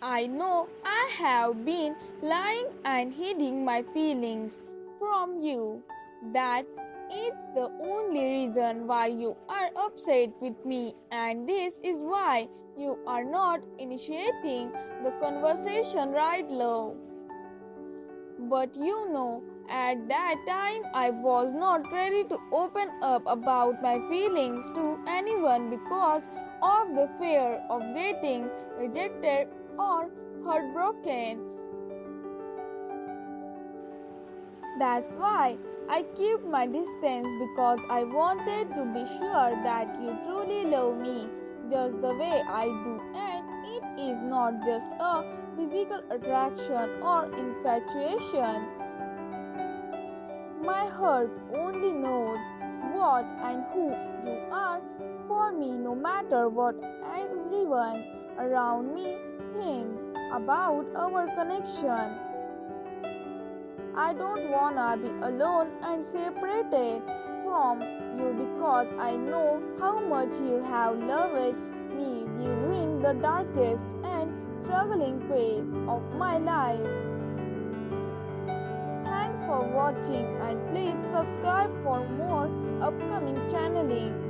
I know I have been lying and hiding my feelings from you. That is the only reason why you are upset with me, and this is why you are not initiating the conversation right now. But you know, at that time I was not ready to open up about my feelings to anyone because of the fear of getting rejected or heartbroken. That's why I keep my distance because I wanted to be sure that you truly love me just the way I do, and it is not just a physical attraction or infatuation. My heart only knows what and who you are for me, no matter what everyone around me thinks about our connection. I don't wanna be alone and separated from you because I know how much you have loved me during the darkest and struggling phase of my life. Thanks for watching and please subscribe for more upcoming channeling.